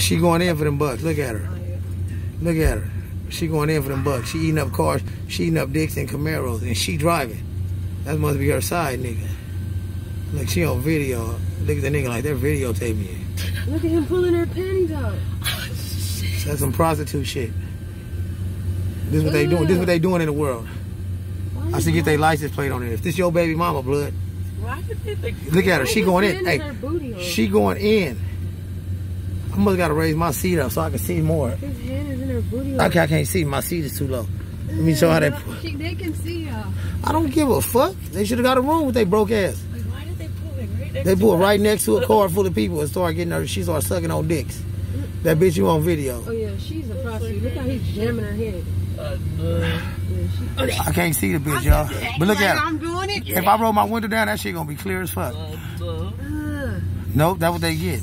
She going in for them bucks. Look at her. Look at her. She going in for them bucks. She eating up cars. She eating up dicks and Camaros, and she driving. That must be her side nigga. Look, she on video. Look at the nigga like they're videotaping you. Look at him pulling her panties out. That's some prostitute shit. This what they doing. This what they doing in the world. Why I should get their license plate on it. If this your baby mama blood, Why did they look at her. She going in. Hey, she going in. I must gotta raise my seat up so I can see more. His hand is in her booty. Okay, I can't see. My seat is too low. Let me show how they. She, they can see y'all. I don't give a fuck. They should have got a room with they broke ass. Like, why did they pull it right next They to put it right next to a car full of people and start getting her. She started sucking on dicks. That bitch you on video. Oh yeah, she's a prostitute. Look how he's jamming her head. Uh, no. Yeah. I can't see the bitch, y'all. But look at her. I'm doing it. If I roll my window down, that shit gonna be clear as fuck. Uh. Uh, Nope, that's what they get.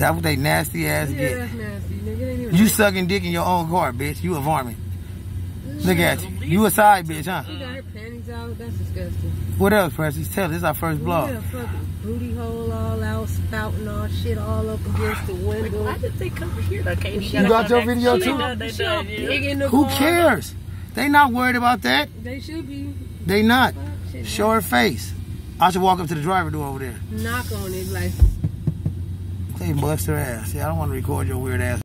That's what they nasty ass yeah, get. that's nasty. Nigga, even You sucking dick in your own car, bitch. You a varmint. Look at you. You a side bitch, huh? She got her panties out. That's disgusting. What else, Precious? Tell us. This is our first Look vlog. fucking booty hole all out, spouting all shit all up against the Like, window. why did they come here? Okay, You gotta got your video too? done, She all done, yeah. big in the Who car. cares? They not worried about that. They should be. They not. Show her face. I should walk up to the driver door over there. Knock on it like They bust her ass. See, I don't want to record your weird ass.